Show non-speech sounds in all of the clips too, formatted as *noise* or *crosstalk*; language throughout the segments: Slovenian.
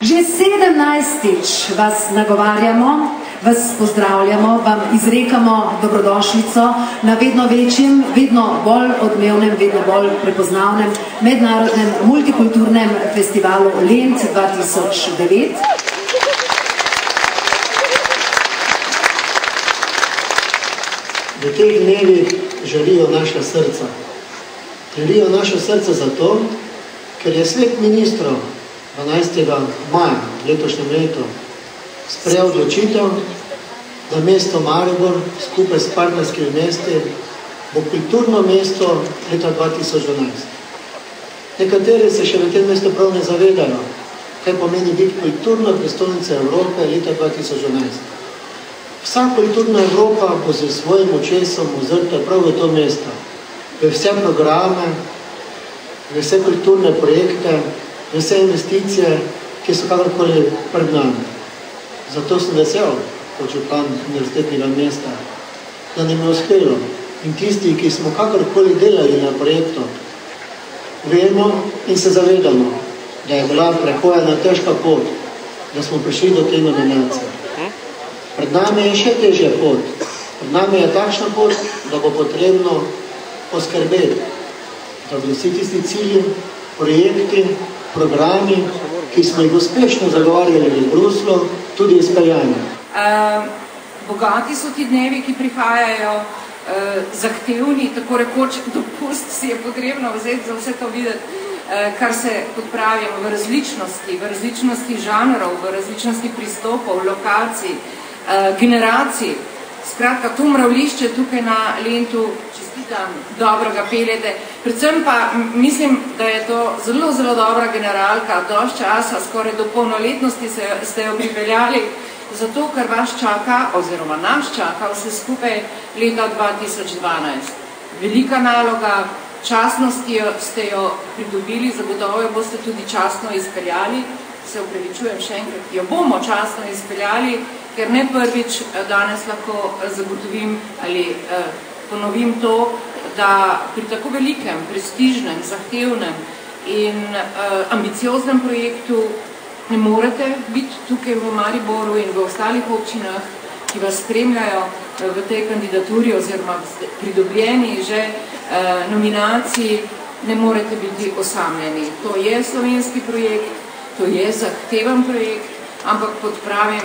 Že sedemnajstič vas nagovarjamo, vas pozdravljamo, vam izrekamo dobrodošlico na vedno večjem, vedno bolj odmevnem, vedno bolj prepoznavnem mednarodnem multikulturnem festivalu Lent 2009. V teh dnevih želijo naša srca. Želijo naša srca zato, ker je svet ministrov 12. maja letošnjem letu sprejel odločitev, da mesto Maribor skupaj s partnerskimi mesti bo kulturno mesto leta 2012. Nekateri se še v tem mestu prav ne zavedajo, kaj pomeni biti kulturna prestolnica Evrope leta 2011. Vsa kulturna Evropa bo z svojim očesom ozrta prav v to mesto, v vse programe, v vse kulturne projekte, vse investicije, ki so kakorkoli pred nami. Zato sem vesel, kot župan univerzitetnega mesta, da nam je uspelo. In tisti, ki smo kakorkoli delali na projektu, vemo in se zavedamo, da je bila prehojena težka pot, da smo prišli do te nominacije. Pred nami je še težja pot. Pred nami je takšna pot, da bo potrebno poskrbeti, da bodo vsi tisti cilji, projekti, programi, ki smo jih uspešno zagovarjali v Bruslu, tudi izpeljani. Uh, bogati so ti dnevi, ki prihajajo, uh, zahtevni, tako rekoč *laughs* dopust si je potrebno vzeti za vse to videti, uh, kar se, kot pravimo, v različnosti, v različnosti žanrov, v različnosti pristopov, lokacij, uh, generacij. Skratka, to mravlišče tukaj na Lentu, dobro ga peljete. Predvsem pa mislim, da je to zelo, zelo dobra generalka, došč časa, skoraj do polnoletnosti se, ste jo pripeljali, zato ker vas čaka, oziroma nas čaka vse skupaj leta 2012. Velika naloga, častnosti ste jo pridobili, zagotovo jo boste tudi častno izpeljali, se upravičujem še enkrat, jo bomo častno izpeljali, ker ne prvič danes lahko zagotovim ali eh, ponovim to, da pri tako velikem, prestižnem, zahtevnem in eh, ambicioznem projektu ne morete biti tukaj v Mariboru in v ostalih občinah, ki vas spremljajo eh, v tej kandidaturi oziroma pridobljeni že eh, nominaciji, ne morete biti osamljeni. To je slovenski projekt, to je zahteven projekt, ampak pod pravim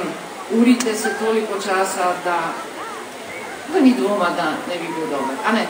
urite se toliko časa, da da ni dvoma, da ne bi bil dober. A ne?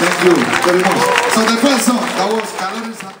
Thank you very much. So the first song, that was Caloric